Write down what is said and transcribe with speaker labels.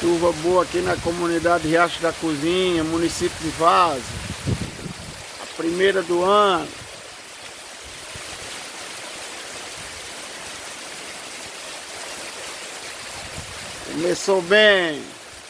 Speaker 1: Chuva boa aqui na comunidade Riacho da Cozinha, município de Vaza. A primeira do ano. Começou bem.